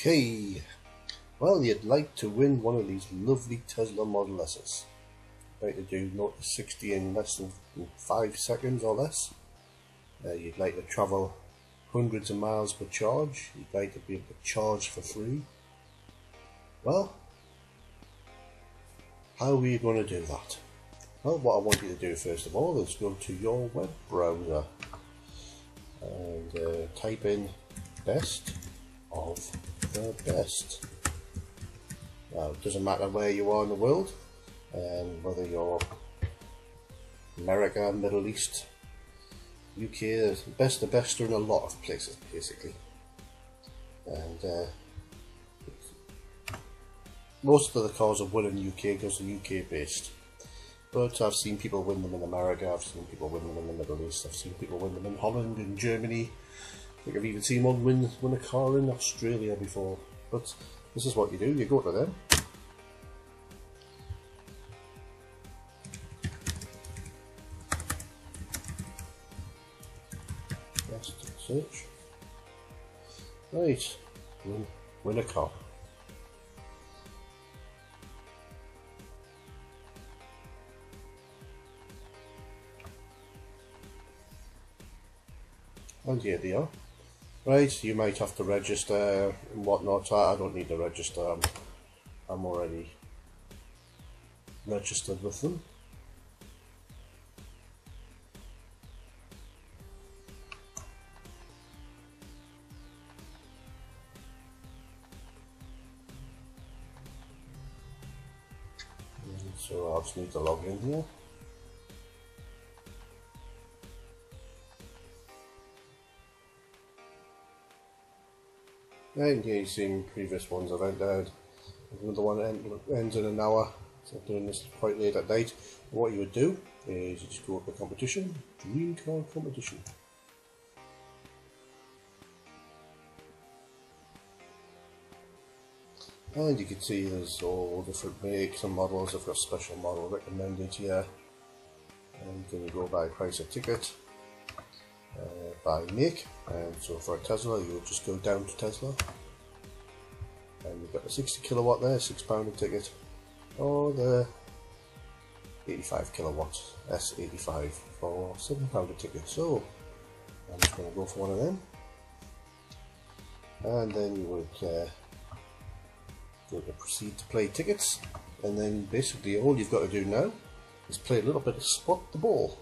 Okay, well you'd like to win one of these lovely Tesla Model S's. Like to do 0 to 60 in less than 5 seconds or less. Uh, you'd like to travel hundreds of miles per charge. You'd like to be able to charge for free. Well, how are you going to do that? Well, what I want you to do first of all is go to your web browser and uh, type in best of the best. Now, it doesn't matter where you are in the world, um, whether you're America, Middle East, UK, the best of the best are in a lot of places, basically. And uh, most of the cars are won in UK because they're UK based. But I've seen people win them in America, I've seen people win them in the Middle East, I've seen people win them in Holland, in Germany. Think I've even seen one win, win a car in Australia before. But this is what you do, you go to them. Yes, search. Right, win, win a car. Oh, and here they are. Right, you might have to register and whatnot. I don't need to register. I'm, I'm already registered with them. So I'll just need to log in here. And yeah, you've seen previous ones I've entered. Another one ends in an hour, so I'm doing this quite late at night. What you would do is you just go up to competition, dream car competition. And you can see there's all different makes and models. I've got special model recommended here. And then you go by price of ticket uh, by make and so for a Tesla you would just go down to Tesla. And you've got the 60 kilowatt there, £6 a ticket. Or the 85 kilowatt S85 for £7 a ticket. So I'm just going to go for one of them. And then you would uh, go to proceed to play tickets. And then basically all you've got to do now is play a little bit of spot the ball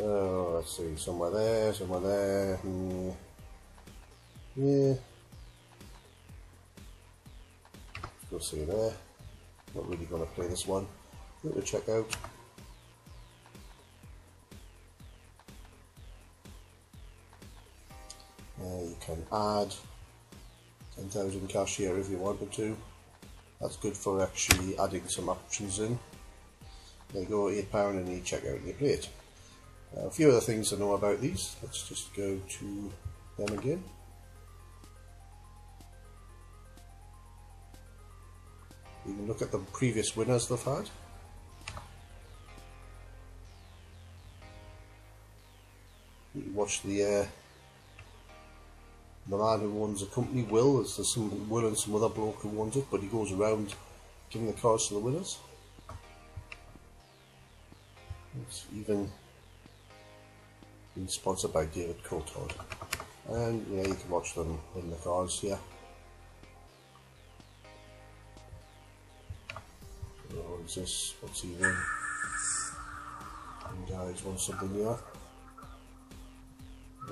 Oh, let's see, somewhere there, somewhere there. Hmm. Yeah. Go see there. Not really going to play this one. Go to check out. Uh, you can add 10,000 cash here if you wanted to. That's good for actually adding some options in. There you go, £8 and you check out and you it. Uh, a few other things to know about these. Let's just go to them again. You can look at the previous winners they've had. You can watch the uh, the man who owns the company, Will, as there's some Will and some other bloke who owns it, but he goes around giving the cards to the winners. It's even been sponsored by David Coulthard. And yeah, you can watch them in the cars here. What is this? What's he won? And guys want something here.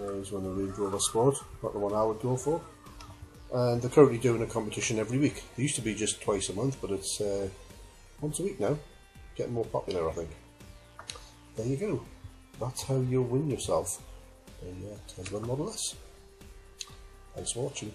Yeah, he's won the Range Rover Sport, not the one I would go for. And they're currently doing a competition every week. They used to be just twice a month, but it's uh, once a week now. Getting more popular, I think. There you go that's how you'll win yourself a Tesla Model S. Thanks for watching.